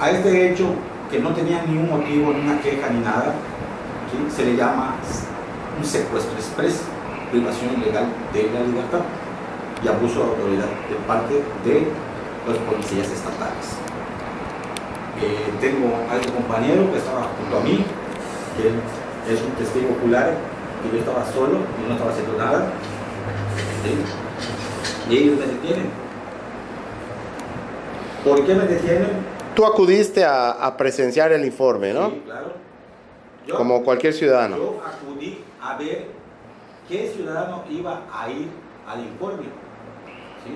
A este hecho, que no tenía ni un motivo, ni una queja, ni nada, se le llama un secuestro express, privación ilegal de la libertad y abuso de autoridad de parte de los policías estatales. Eh, tengo a un compañero que estaba junto a mí, que es un testigo ocular, que yo estaba solo y no estaba haciendo nada. Y ellos me detienen. ¿Por qué me detienen? Tú acudiste a, a presenciar el informe, ¿no? Sí, claro. Yo- Como cualquier ciudadano. Yo acudí a ver qué ciudadano iba a ir al informe. ¿sí?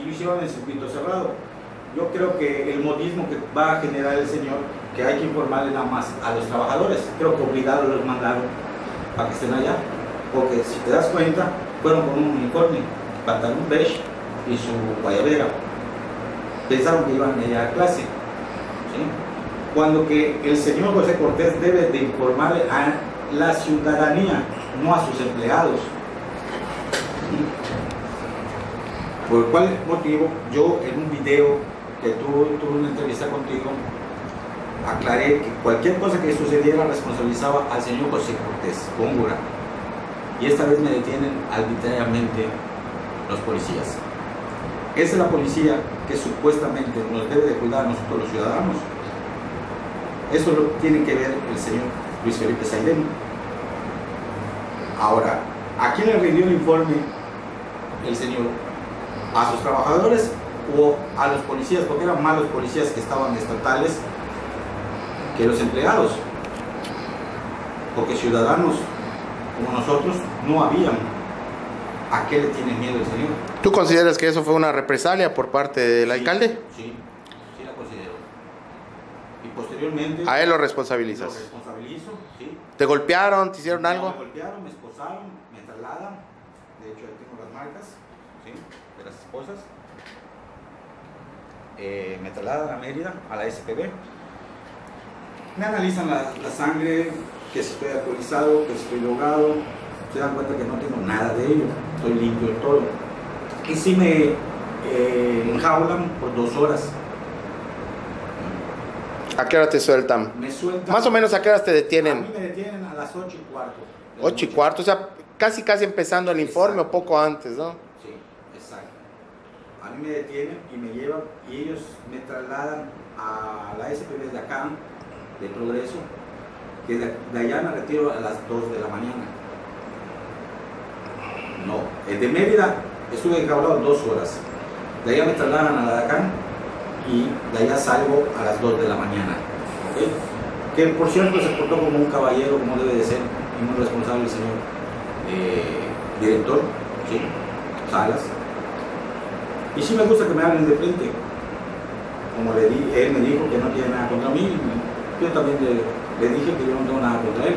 Y lo hicieron en circuito cerrado. Yo creo que el modismo que va a generar el señor, que hay que informarle nada más a los trabajadores, creo que obligados los mandaron para que estén allá. Porque si te das cuenta, fueron con un uniforme, pantalón beige y su guayabera. Pensaron que iban a ir a clase. cuando que el señor José Cortés debe de informarle a la ciudadanía, no a sus empleados. ¿Por cuál motivo? Yo en un video que tuve, tuve una entrevista contigo, aclaré que cualquier cosa que sucediera responsabilizaba al señor José Cortés, Góngora. Y esta vez me detienen arbitrariamente los policías. Es la policía que supuestamente nos debe de cuidar a nosotros los ciudadanos. Eso lo tiene que ver el señor Luis Felipe Saidén. Ahora, ¿a quién le rindió el informe el señor? ¿A sus trabajadores o a los policías? Porque eran más los policías que estaban estatales que los empleados. Porque ciudadanos como nosotros no habían. ¿A qué le tiene miedo el señor? ¿Tú consideras que eso fue una represalia por parte del Sí, alcalde? Sí, sí la considero. Y posteriormente... A él lo Lo responsabilizas. responsabilizo, sí. ¿Te golpearon? ¿Te hicieron No, algo? Me golpearon, me esposaron, me trasladan. De hecho, ahí tengo las marcas ¿sí? de las esposas. Eh, me trasladan a Mérida, a la SPB. Me analizan la, la sangre, que si estoy alcoholizado, que si estoy drogado. Se dan cuenta que no tengo nada de ello. Estoy limpio de todo. Y sí me eh, enjaulan por dos horas. ¿A qué hora te sueltan? Me sueltan. Más o menos a qué horas te A mí detienen? me detienen a las 8 y cuarto. de la 8 y cuarto, o sea, casi casi empezando el informe o poco antes, ¿no? Sí, exacto. A mí me detienen y me llevan y ellos me trasladan a la SPB de acá, de Progreso, que de, de allá me retiro a las 2 de la mañana. No, de Mérida estuve enjaulado dos horas. De allá me trasladan a la y de allá salgo a las 2 de la mañana. Que por cierto se portó como un caballero, como debe de ser, y muy responsable el señor eh, director, ¿sí? Salas. Y sí me gusta que me hablen de frente. Como le di, él me dijo que no tiene nada contra mí, yo también le, le dije que yo no tengo nada contra él.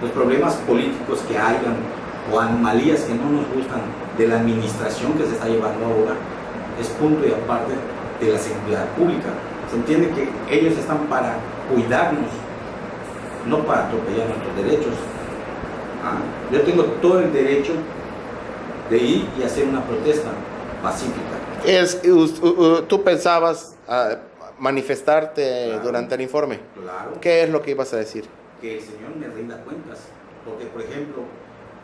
Los problemas políticos que hayan o anomalías que no nos gustan de la administración que se está llevando ahora es punto y aparte de la seguridad pública. Se entiende que ellos están para cuidarnos, no para atropellar nuestros derechos. Ah, Yo tengo todo el derecho de ir y hacer una protesta pacífica. Es, ¿Tú pensabas ah, manifestarte Claro. durante el informe? Claro. ¿Qué es lo que ibas a decir? que el Señor me rinda cuentas. Porque, por ejemplo,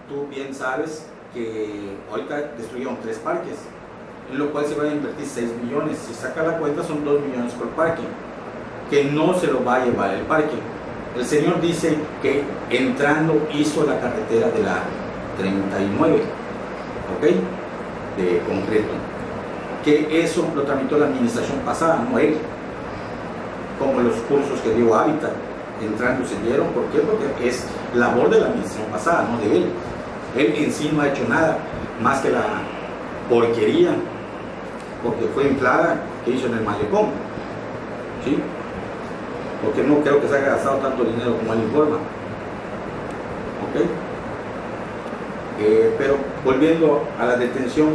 tú bien sabes que ahorita destruyeron tres parques, en lo cual se van a invertir 6 millones. Si saca la cuenta, son 2 millones por parque, que no se lo va a llevar el parque. El Señor dice que entrando hizo la carretera de la 39, ¿ok? De concreto. Que eso lo tramitó la administración pasada, no él. Como los cursos que dio Hábitat entrando se dieron. ¿Por qué? Porque es labor de la administración pasada, no de él. Él en sí no ha hecho nada más que la porquería, porque fue inflada que hizo en el malecón. ¿Sí? Porque no creo que se haya gastado tanto dinero como él informa. ¿Ok? Eh, pero volviendo a la detención.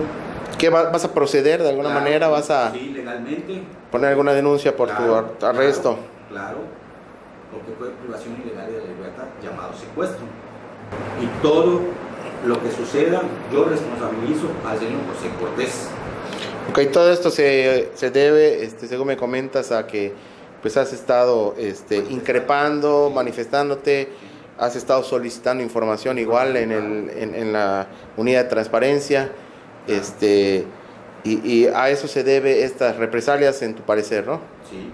¿Qué va- vas a proceder de alguna claro, manera? ¿Vas a Sí, legalmente. poner alguna denuncia por Claro, tu ar- arresto? Claro, porque fue privación ilegal de la libertad llamado secuestro. Y todo lo que suceda, yo responsabilizo al señor José Cortés. Ok, todo esto se, se debe, este, según me comentas, a que pues has estado este, increpando, manifestándote, has estado solicitando información igual en, el, en, en la unidad de transparencia, este, y, y a eso se debe estas represalias en tu parecer, ¿no? Sí,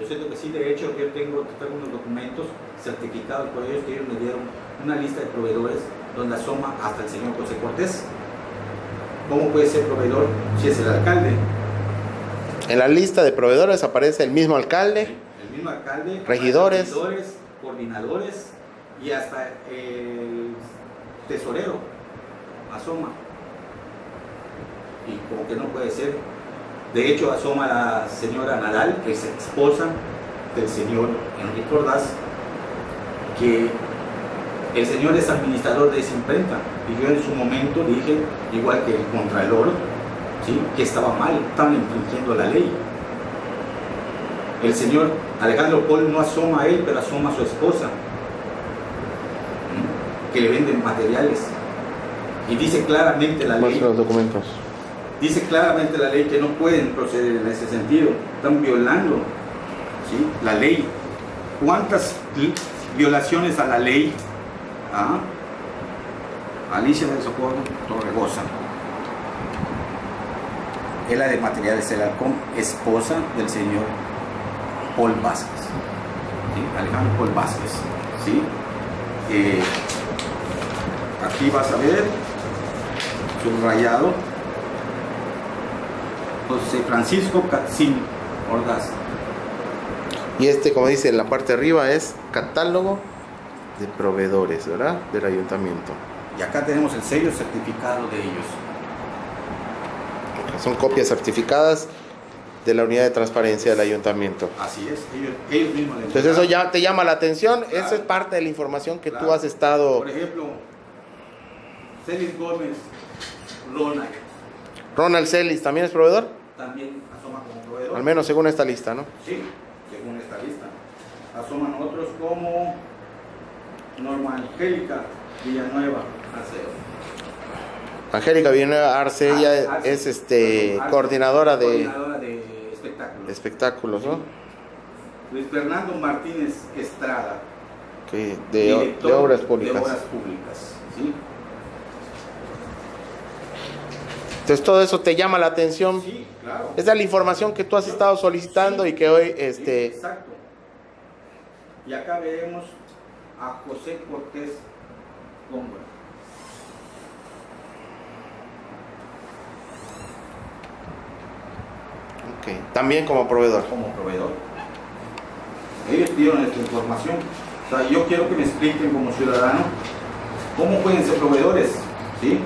yo siento que sí, de hecho yo tengo, tengo unos documentos certificados por ellos que ellos me dieron una lista de proveedores donde asoma hasta el señor José Cortés. ¿Cómo puede ser proveedor si es el alcalde? En la lista de proveedores aparece el mismo alcalde, El mismo alcalde, Regidores. regidores, coordinadores y hasta el tesorero asoma. Y como que no puede ser. De hecho, asoma la señora Nadal, que es esposa del señor Enrique Ordaz, que el señor es administrador de esa imprenta. Y yo en su momento dije, igual que el Contralor, ¿sí? que estaba mal, estaban infringiendo la ley. El señor Alejandro Paul no asoma a él, pero asoma a su esposa, que le venden materiales. Y dice claramente la ley, los documentos. dice claramente la ley que no pueden proceder en ese sentido. Están violando ¿sí? la ley. ¿Cuántas vi- violaciones a la ley? ¿Ah? Alicia del Socorro Torregosa. Es la de materiales del halcón, esposa del señor Paul Vázquez. ¿sí? Alejandro Paul Vázquez. ¿sí? Eh, aquí vas a ver subrayado José Francisco Catzín Ordaz. Y este, como dice en la parte de arriba, es catálogo de proveedores, ¿verdad? Del ayuntamiento. Y acá tenemos el sello certificado de ellos. Son copias certificadas de la unidad de transparencia del ayuntamiento. Así es, ellos, ellos mismos Entonces eso ya te llama la atención, Claro. eso es parte de la información que tú has estado... Por ejemplo, Celis Gómez Ronald Ronald Celis, ¿también es proveedor? también asoma como proveedor. Al menos según esta lista, ¿no? Sí, según esta lista. Asoman otros como Norma Angélica Villanueva Arceo. Angélica Villanueva Arce, ella Arce, es este Arce, coordinadora de coordinadora de espectáculos. espectáculos, ¿no? Luis Fernando Martínez Estrada, Que de, obras de públicas. obras públicas, ¿sí? Entonces todo eso te llama la atención. Sí, claro. Esa es la información que tú has estado solicitando y que hoy, este, exacto. Y acá vemos a José Cortés Góngora. ok, también como proveedor. como proveedor. Ellos dieron esta información. O sea, yo quiero que me expliquen como ciudadano cómo pueden ser proveedores, ¿sí?